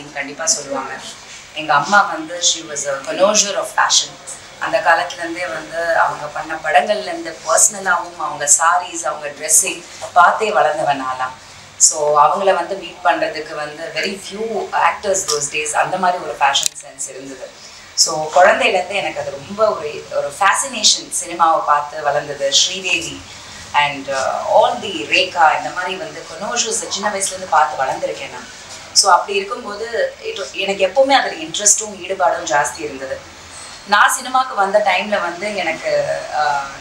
அப்படின்னு கண்டிப்பாக சொல்லுவாங்க. எங்கள் அம்மா வந்து she was a connoisseur of fashion அந்த காலத்துலேருந்தே வந்து அவங்க பண்ண படங்கள்லேருந்து பர்சனலாகவும் அவங்க சாரீஸ் அவங்க ட்ரெஸ்ஸிங் பார்த்தே வளர்ந்தவனாலாம் ஸோ அவங்கள வந்து மீட் பண்ணுறதுக்கு வந்து very few actors those days அந்த மாதிரி ஒரு ஃபேஷன் சென்ஸ் இருந்தது. ஸோ குழந்தையிலேருந்து எனக்கு அது ரொம்ப ஒரு ஒரு ஃபேசினேஷன் சினிமாவை பார்த்து வளர்ந்தது. Sridevi and all the Rekha இந்த மாதிரி வந்து கொனோஷோஸ் சின்ன வயசுலேருந்து பார்த்து வளர்ந்துருக்கேன் நான். ஸோ அப்படி இருக்கும்போது எனக்கு எப்போவுமே அதில் இன்ட்ரெஸ்ட்டும் ஈடுபாடும் ஜாஸ்தி இருந்தது. நான் சினிமாவுக்கு வந்த டைமில் வந்து எனக்கு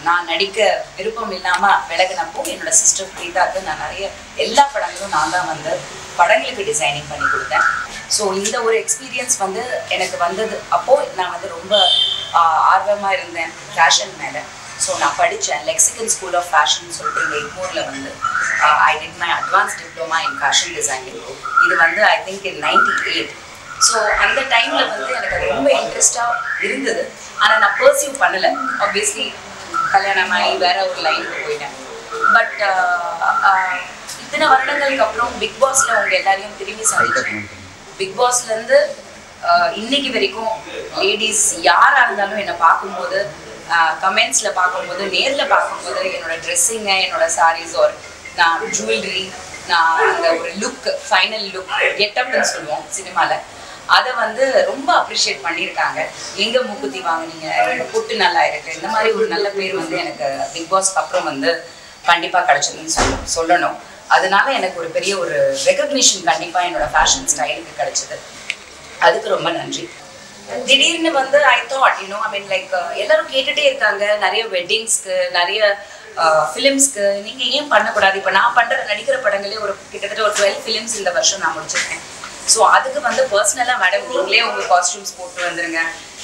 நான் நடிக்க விருப்பம் இல்லாமல் விலகினப்போ என்னோட சிஸ்டர் பிரீதாக்கு நான் நிறைய எல்லா படங்களும் நான் தான் வந்து படங்களுக்கு டிசைனிங் பண்ணி கொடுத்தேன். ஸோ இந்த ஒரு எக்ஸ்பீரியன்ஸ் வந்து எனக்கு வந்தது. அப்போது நான் வந்து ரொம்ப ஆர்வமாக இருந்தேன் ஃபேஷன் மேலே. ஸோ நான் படித்தேன் லெக்சிகன் ஸ்கூல் ஆஃப் ஃபேஷன் சொல்லிட்டு எங்கள் எக்மூரில் வந்து. I did my advance diploma in fashion designing இது வந்து I think in ninety eight so அந்த டைமில் வந்து எனக்கு அது ரொம்ப இன்ட்ரெஸ்டாக இருந்தது. ஆனால் நான் பர்சியூ பண்ணலை. ஆப்வியஸ்லி கல்யாணம் ஆகி வேற ஒரு லைனுக்கு போயிட்டேன். பட் uh, uh, இத்தனை வருடங்களுக்கு அப்புறம் பிக் பாஸில் அவங்க எல்லாரையும் திரும்பி சந்திச்சேன். பிக் பாஸ்லேருந்து uh, இன்னைக்கு வரைக்கும் லேடிஸ் யாராக இருந்தாலும் என்னை பார்க்கும்போது கமெண்ட்ஸில் பார்க்கும்போது நேரில் பார்க்கும்போது என்னோட ட்ரெஸ்ஸிங்கை என்னோட சாரீஸ் ஒரு நான் ஜுவல்லரி நான் அந்த ஒரு லுக் ஃபைனல் லுக் கெட்டப்னு சொல்லுவோம் சினிமாவில் அதை வந்து ரொம்ப அப்ரிஷியேட் பண்ணியிருக்காங்க. எங்க மூக்குத்தி வாங்குனீங்க? புட்டு நல்லா இருக்கு. இந்த மாதிரி ஒரு நல்ல பேர் வந்து எனக்கு பிக் பாஸ்க்கு அப்புறம் வந்து கண்டிப்பாக கிடைச்சதுன்னு சொல்ல சொல்லணும். அதனால எனக்கு ஒரு பெரிய ஒரு ரெகக்னிஷன் கண்டிப்பாக என்னோட ஃபேஷன் ஸ்டைலுக்கு கிடைச்சது. அதுக்கு ரொம்ப நன்றி. திடீர்னு வந்து I thought you know I mean like எல்லாரும் கேட்டுட்டே இருக்காங்க. நிறைய வெட்டிங்ஸ்க்கு நிறைய uh, ஃபிலிம்ஸ்க்கு நீங்க ஏன் பண்ணக்கூடாது? இப்போ நான் பண்ற நடிக்கிற படங்களே ஒரு கிட்டத்தட்ட ஒரு டுவெல் ஃபிலிம்ஸ் இந்த வருஷம் நான் முடிச்சிருக்கேன். ஸோ அதுக்கு வந்து பர்சனலாக மேடம் நீங்களே உங்கள் காஸ்டியூம்ஸ் போட்டு வந்துருங்க.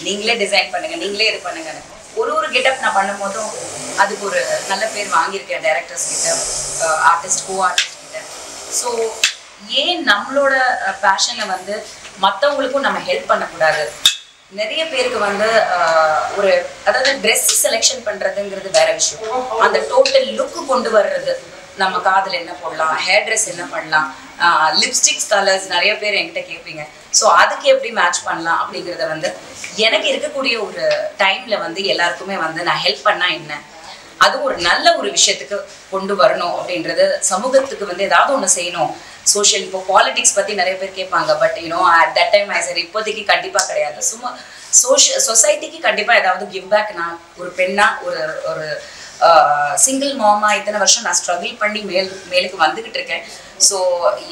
நீங்களே டிசைன் பண்ணுங்க. நீங்களே இது பண்ணுங்க. ஒரு ஒரு கெட்டப் நான் பண்ணும்போதும் அதுக்கு ஒரு நல்ல பேர் வாங்கியிருக்கேன் டைரக்டர்ஸ் கிட்ட ஆர்டிஸ்ட் கோ ஆர்டிஸ்ட் கிட்ட. ஸோ ஏன் நம்மளோட uh, பேஷனை வந்து மற்றவங்களுக்கும் நம்ம ஹெல்ப் பண்ணக்கூடாது? நிறைய பேருக்கு வந்து ஒரு அதாவது ட்ரெஸ் செலெக்ஷன் பண்றதுங்கிறது வேற விஷயம். அந்த டோட்டல் லுக்கு கொண்டு வர்றது. நம்ம காதில் என்ன போடலாம் ஹேர் ட்ரெஸ் என்ன பண்ணலாம் லிப்ஸ்டிக்ஸ் கலர்ஸ் நிறைய பேர் என்கிட்ட கேட்பீங்க ஸோ அதுக்கு எப்படி மேட்ச் பண்ணலாம் அப்படிங்கிறத வந்து எனக்கு இருக்கக்கூடிய ஒரு டைம்ல வந்து எல்லாருக்குமே வந்து நான் ஹெல்ப் பண்ணா என்ன? அது ஒரு நல்ல ஒரு விஷயத்துக்கு கொண்டு வரணும் அப்படின்றது சமூகத்துக்கு வந்து ஏதாவது ஒன்று செய்யணும். சோஷியல் இப்போ பாலிடிக்ஸ் பற்றி நிறைய பேர் கேட்பாங்க. But you know at that time I sir இப்போதைக்கு கண்டிப்பாக கிடையாது. சும்மா சோஷியல் சொசைட்டிக்கு கண்டிப்பாக ஏதாவது கிவ் பேக் நான் ஒரு பெண்ணா ஒரு ஒரு சிங்கிள் மாமா இத்தனை வருஷம் நான் ஸ்ட்ரகிள் பண்ணி மேல் மேலுக்கு வந்துகிட்டு இருக்கேன். ஸோ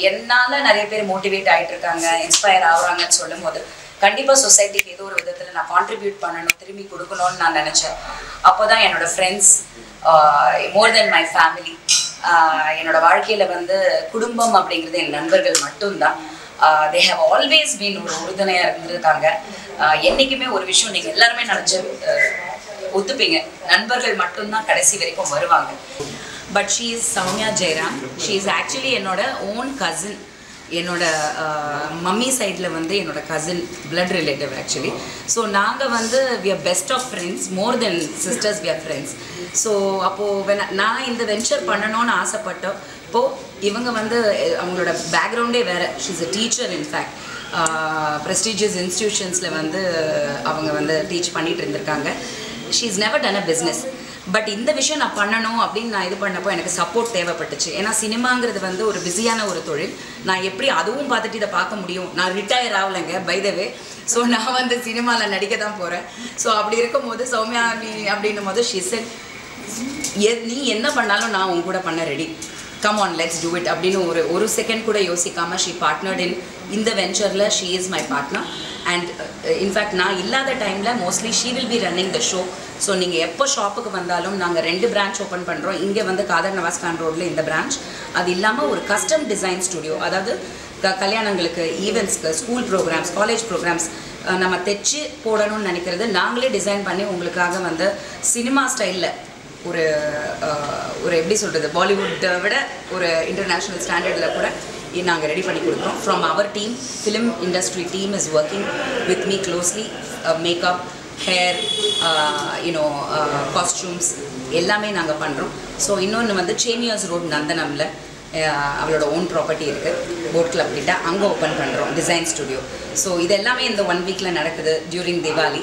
என்னால் நிறைய பேர் மோட்டிவேட் ஆகிட்டு இருக்காங்க இன்ஸ்பயர் ஆகுறாங்கன்னு சொல்லும்போது கண்டிப்பாக சொசைட்டிக்கு ஏதோ ஒரு விதத்தில் நான் கான்ட்ரிபியூட் பண்ணணும் திரும்பி கொடுக்கணும்னு நான் நினச்சேன். அப்போ தான் என்னோட friends more than my family என்னோட வாழ்க்கையில் வந்து குடும்பம் அப்படிங்கிறது என் நண்பர்கள் மட்டும்தான். தே ஹவ் ஆல்வேஸ் பீன் ஒரு உறுதுணையாக இருந்திருக்காங்க. என்றைக்குமே என்னைக்குமே ஒரு விஷயம் நீங்கள் எல்லாருமே நினச்ச ஒத்துப்பீங்க. நண்பர்கள் மட்டும்தான் கடைசி வரைக்கும் வருவாங்க. But she is Soumya Jayaram she is actually என்னோட ஓன் கசின் என்னோட மம்மி சைடில் வந்து என்னோட cousin blood relative actually so நாங்கள் வந்து we are best of friends more than sisters we are friends so அப்போது நான் இந்த வெஞ்சர் பண்ணணும்னு ஆசைப்பட்டோம் இப்போது இவங்க வந்து அவங்களோட பேக்ரவுண்டே வேறு. She's a teacher in fact prestigious இன்ஸ்டியூஷன்ஸில் வந்து அவங்க வந்து டீச் பண்ணிகிட்டு இருந்திருக்காங்க. She is never done a business but இந்த விஷயம் நான் பண்ணணும் அப்படின்னு நான் இது பண்ணப்போ எனக்கு சப்போர்ட் தேவைப்பட்டுச்சு. ஏன்னா சினிமாங்கிறது வந்து ஒரு பிஸியான ஒரு தொழில். நான் எப்படி அதுவும் பார்த்துட்டு இதை பார்க்க முடியும்? நான் ரிட்டையர் ஆகலைங்க பைதவே ஸோ நான் வந்து சினிமாவில் நடிக்க தான் போகிறேன் ஸோ அப்படி இருக்கும்போது சௌமியா நீ அப்படின்னும் போது ஷிசன் நீ என்ன பண்ணாலும் நான் உன் கூட பண்ண ready come on let's do it அப்படின்னு ஒரு ஒரு செகண்ட் கூட யோசிக்காம ஷீ பார்ட்னர்ட் இன் இந்த வெஞ்சரில் she is my partner and in fact uh, நான் இல்லாத டைமில் mostly she will be running the show so நீங்கள் எப்போ ஷாப்புக்கு வந்தாலும் நாங்கள் ரெண்டு பிரான்ச் ஓப்பன் பண்ணுறோம் இங்கே வந்து காதர் நவாஸ் கான் ரோட்டில் இந்த பிரான்ச் அது இல்லாமல் ஒரு கஸ்டம் டிசைன் ஸ்டுடியோ அதாவது க கல்யாணங்களுக்கு ஈவெண்ட்ஸ்க்கு ஸ்கூல் ப்ரோக்ராம்ஸ் காலேஜ் ப்ரோக்ராம்ஸ் நம்ம தைச்சு போடணும்னு நினைக்கிறது. நாங்களே டிசைன் பண்ணி உங்களுக்காக வந்து சினிமா ஸ்டைலில் ஒரு ஒரு எப்படி சொல்கிறது பாலிவுட்டை விட ஒரு இன்டர்நேஷ்னல் ஸ்டாண்டர்டில் கூட நாங்கள் ரெடி பண்ணி கொடுக்குறோம். From our team film industry team is working with me closely makeup hair you know costumes எல்லாமே நாங்கள் பண்ணுறோம் ஸோ இன்னொன்று வந்து சேமியாஸ் ரோட் நந்தனமில் அவளோட ஓன் ப்ராப்பர்ட்டி இருக்குது போட் கிளப் கிட்ட அங்கே ஓப்பன் பண்ணுறோம் டிசைன் ஸ்டுடியோ ஸோ இது எல்லாமே இந்த ஒன் வீக்கில் நடக்குது டியூரிங் திவாலி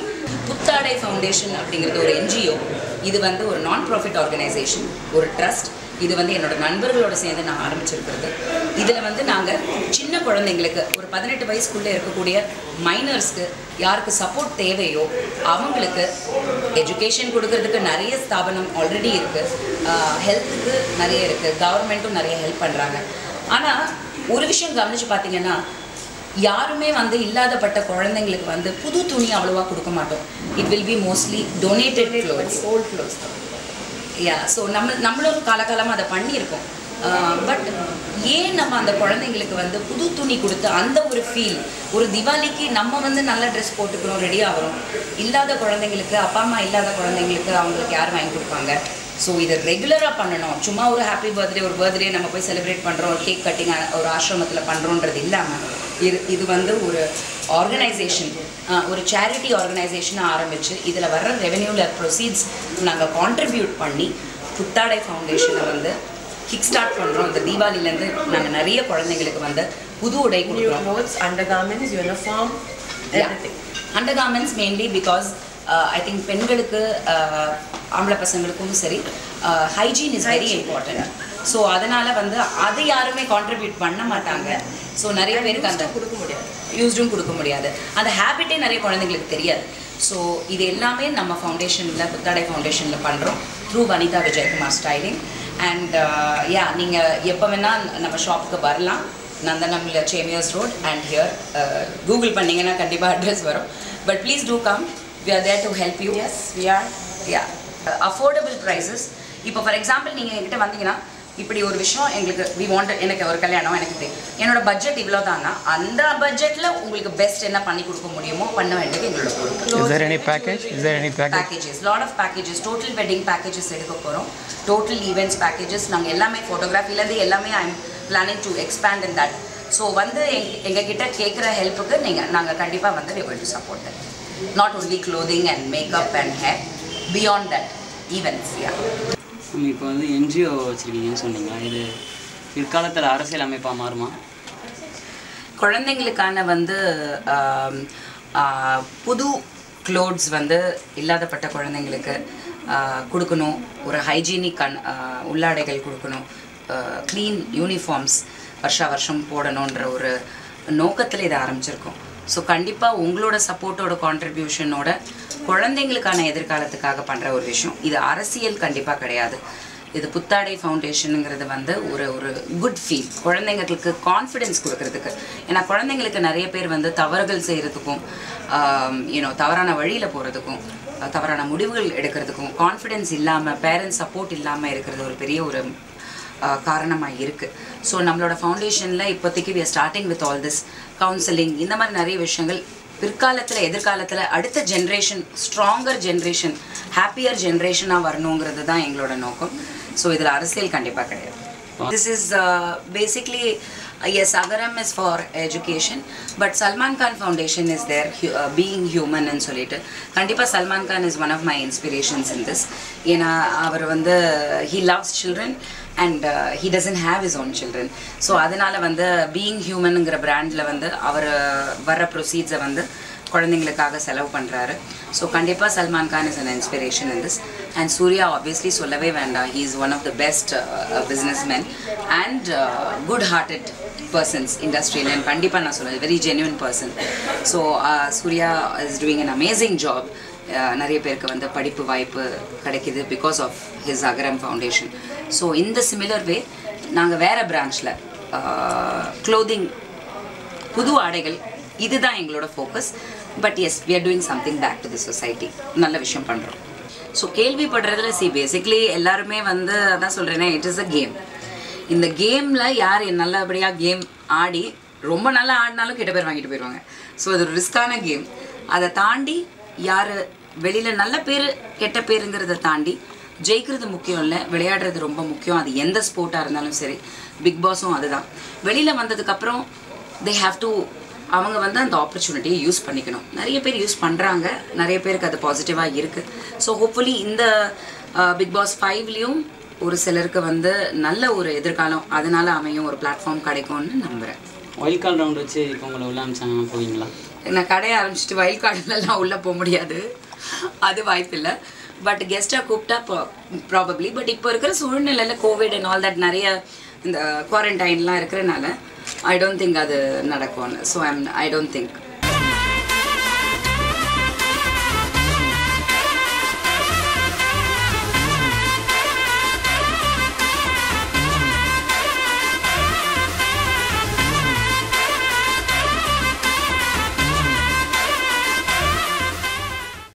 புத்தாடை ஃபவுண்டேஷன் அப்படிங்கிறது ஒரு என்ஜிஓ இது வந்து ஒரு நான் ப்ராஃபிட் ஆர்கனைசேஷன் ஒரு ட்ரஸ்ட் இது வந்து என்னோட நண்பர்களோட சேர்ந்து நான் ஆரம்பிச்சிருக்கிறது. இதில் வந்து நாங்கள் சின்ன குழந்தைங்களுக்கு ஒரு பதினெட்டு வயசுக்குள்ளே இருக்கக்கூடிய மைனர்ஸ்க்கு யாருக்கு சப்போர்ட் தேவையோ அவங்களுக்கு எஜுகேஷன் கொடுக்கறதுக்கு நிறைய ஸ்தாபனம் ஆல்ரெடி இருக்குது ஹெல்த்துக்கு நிறைய இருக்குது கவர்மெண்ட்டும் நிறைய ஹெல்ப் பண்ணுறாங்க ஆனால் ஒரு விஷயம் கவனித்து பார்த்தீங்கன்னா யாருமே வந்து இல்லாதப்பட்ட குழந்தைங்களுக்கு வந்து புது துணி அவ்வளோவா கொடுக்க மாட்டோம். It will be mostly donated clothes old clothes தான். யா ஸோ நம்ம நம்மளும் காலகாலமாக அதை பண்ணியிருக்கோம். Uh, பட் uh, ஏன் நம்ம அந்த குழந்தைங்களுக்கு வந்து புது துணி கொடுத்து அந்த ஒரு ஃபீல் ஒரு திவாலிக்கு நம்ம வந்து நல்ல ட்ரெஸ் போட்டுக்கிறோம் ரெடி ஆகிறோம். இல்லாத குழந்தைங்களுக்கு அப்பா அம்மா இல்லாத குழந்தைங்களுக்கு அவங்களுக்கு யார் வாங்கி கொடுப்பாங்க? ஸோ இதை ரெகுலராக பண்ணணும். சும்மா ஒரு ஹாப்பி பர்த்டே ஒரு பர்த்டே நம்ம போய் செலிப்ரேட் பண்ணுறோம் கேக் கட்டிங் ஒரு ஆசிரமத்தில் பண்ணுறோன்றது இல்லாமல் இது இது வந்து ஒரு ஆர்கனைசேஷன் ஒரு சேரிட்டி ஆர்கனைசேஷனை ஆரம்பித்து இதில் வர்ற ரெவென்யூவில் ப்ரொசீட்ஸ் நாங்கள் கான்ட்ரிபியூட் பண்ணி புத்தாடை ஃபவுண்டேஷனை வந்து கிக் ஸ்டார்ட் பண்ணுறோம் இந்த தீபாவளிலேருந்து நாங்கள் நிறைய குழந்தைங்களுக்கு வந்து புது உடை கொடுக்குறோம். Clothes undergarments uniform everything undergarments mainly because I think பெண்களுக்கு uh, ஆம்பளை பசங்களுக்கும் சரி hygiene is very important so அதனால் வந்து அதை யாருமே கான்ட்ரிபியூட் பண்ண மாட்டாங்க. ஸோ நிறைய பேருக்கு அந்த கொடுக்க முடியாது. யூஸ்டும் கொடுக்க முடியாது. அந்த ஹேபிட்டே நிறைய குழந்தைங்களுக்கு தெரியாது. ஸோ இது எல்லாமே நம்ம ஃபவுண்டேஷனில் புத்தாடை ஃபவுண்டேஷனில் பண்ணுறோம் through Vanitha Vijayakumar styling and yeah நீங்கள் எப்போ வேணால் நம்ம ஷாப்புக்கு வரலாம். நந்தனமில் Chamiers road and here Google பண்ணிங்கன்னா கண்டிப்பாக அட்ரஸ் வரும். But please do come we are there to help you as we are yeah affordable prices இப்போ ஃபார் எக்ஸாம்பிள் நீங்கள் என்கிட்ட வந்தீங்கன்னா இப்படி ஒரு விஷயம் எங்களுக்கு வி வாண்ட் எனக்கு ஒரு கல்யாணம் எனக்கு இப்படி. என்னோட பட்ஜெட் இவ்வளோ தாங்க அந்த பட்ஜெட்டில் உங்களுக்கு பெஸ்ட் என்ன பண்ணி கொடுக்க முடியுமோ பண்ண வேண்டியது எங்களோட? Packages lot of packages total wedding packages எடுக்க போகிறோம் டோட்டல் ஈவெண்ட்ஸ் பேக்கேஜஸ் நாங்கள் எல்லாமே ஃபோட்டோகிராஃபிலேருந்து எல்லாமே I am planning to expand in that so வந்து எங் எங்ககிட்ட கேட்குற ஹெல்ப்புக்கு நீங்கள் நாங்கள் கண்டிப்பாக வந்து will to support that not only clothing and makeup and hair beyond that events yeah இப்போ வந்து என்ஜிஓ வச்சுருக்கீங்கன்னு சொன்னீங்க இது பிற்காலத்தில் அரசியல் அமைப்பாக மாறுமா? குழந்தைங்களுக்கான வந்து புது க்ளோத்ஸ் வந்து இல்லாதப்பட்ட குழந்தைங்களுக்கு கொடுக்கணும். ஒரு ஹைஜீனிக் கண் உள்ளாடைகள் கொடுக்கணும். க்ளீன் யூனிஃபார்ம்ஸ் வருஷா வருஷம் போடணுன்ற ஒரு நோக்கத்தில் இதை ஆரம்பிச்சிருக்கோம். ஸோ கண்டிப்பாக உங்களோட சப்போர்ட்டோட கான்ட்ரிபியூஷனோட குழந்தைங்களுக்கான எதிர்காலத்துக்காக பண்ணுற ஒரு விஷயம். இது அரசியல் கண்டிப்பாக கிடையாது. இது புத்தாடை ஃபவுண்டேஷனுங்கிறது வந்து ஒரு ஒரு குட் ஃபீல் குழந்தைங்களுக்கு கான்ஃபிடென்ஸ் கொடுக்கறதுக்கு. ஏன்னா குழந்தைங்களுக்கு நிறைய பேர் வந்து தவறுகள் செய்கிறதுக்கும் யூனோ தவறான வழியில் போகிறதுக்கும் தவறான முடிவுகள் எடுக்கிறதுக்கும் கான்ஃபிடென்ஸ் இல்லாமல் பேரண்ட்ஸ் சப்போர்ட் இல்லாமல் இருக்கிறது ஒரு பெரிய ஒரு காரணமாக இருக்குது ஸோ நம்மளோட ஃபவுண்டேஷனில் இப்போதைக்கு we starting with all this counselling இந்த மாதிரி நிறைய விஷயங்கள் பிற்காலத்தில் எதிர்காலத்தில் அடுத்த ஜென்ரேஷன் ஸ்ட்ராங்கர் ஜென்ரேஷன் ஹாப்பியர் ஜென்ரேஷனாக வரணுங்கிறது தான் எங்களோட நோக்கம். ஸோ இதில் அரசியல் கண்டிப்பாக கிடையாது. This is basically as Agaram is for education but Salman Khan foundation is there being human சொல்லிட்டு. கண்டிப்பாக Salman Khan is one of my inspirations in this ஏன்னா அவர் வந்து he loves children and he doesn't have is own children so அதனால் வந்து being ஹியூமனுங்கிற பிராண்டில் வந்து அவர் வர்ற ப்ரொசீட்ஸை வந்து குழந்தைங்களுக்காக செலவு பண்ணுறாரு ஸோ கண்டிப்பாக Salman Khan is an inspiration in this and Suriya obviously சொல்லவே வேண்டாம். He is one of the best businessman and good hearted persons இண்டஸ்ட்ரியில் கண்டிப்பாக நான் சொல்லுவேன் very genuine person so Suriya is doing an amazing job நிறைய பேருக்கு வந்து படிப்பு வாய்ப்பு கிடைக்கிது because of his Agaram foundation so இந்த சிமிலர் வே நாங்கள் வேறு பிரான்ச்சில் க்ளோதிங் புது ஆடைகள் இதுதான் எங்களோட focus but as we are doing something back to the society நல்ல விஷயம் பண்ணுறோம் ஸோ கேள்விப்படுறதுல சி பேசிக்லி எல்லாருமே வந்து அதான் சொல்கிறேன்னா இட் இஸ் அ கேம் இந்த கேமில் யார் நல்லபடியாக கேம் ஆடி ரொம்ப நல்லா ஆடினாலும் கெட்ட பேர் வாங்கிட்டு போயிடுவாங்க ஸோ அது ஒரு ரிஸ்கான கேம் அதை தாண்டி யார் வெளியில் நல்ல பேர் கெட்ட பேருங்கிறத தாண்டி ஜெயிக்கிறது முக்கியம் இல்லை விளையாடுறது ரொம்ப முக்கியம். அது எந்த ஸ்போர்ட்டாக இருந்தாலும் சரி பிக் பாஸும் அதுதான். வெளியில் வந்ததுக்கப்புறம் தே ஹாவ் டு அவங்க வந்து அந்த ஆப்பர்ச்சுனிட்டியை யூஸ் பண்ணிக்கணும். நிறைய பேர் யூஸ் பண்ணுறாங்க நிறைய பேருக்கு அது பாசிட்டிவாக இருக்குது ஸோ ஹோப்ஃபுல்லி இந்த பிக் பாஸ் ஃபைவ்லேயும் ஒரு சிலருக்கு வந்து நல்ல ஒரு எதிர்காலம் அதனால அமையும் ஒரு பிளாட்ஃபார்ம் கிடைக்கும்னு நம்புகிறேன் ஒயில்ட் கார்டு ரவுண்ட் வச்சு இப்போ உங்களை உள்ள அமிச்சாங்கன்னா போவீங்களா? நான் கடையை ஆரம்பிச்சிட்டு வயல் கார்டுலலாம் உள்ளே போக முடியாது. அது வாய்ப்பில்லை. பட் கெஸ்ட்டாக கூப்பிட்டா ப்ராபப்ளி பட் இப்போ இருக்கிற சூழ்நிலையில் கோவிட் அண்ட் ஆல் தட் நிறைய இந்த குவாரண்டைன்லாம் இருக்கிறனால ஐ டோன்ட் திங்க் அது நடக்கும்னு. So I'm I don't think